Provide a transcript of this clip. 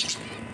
system.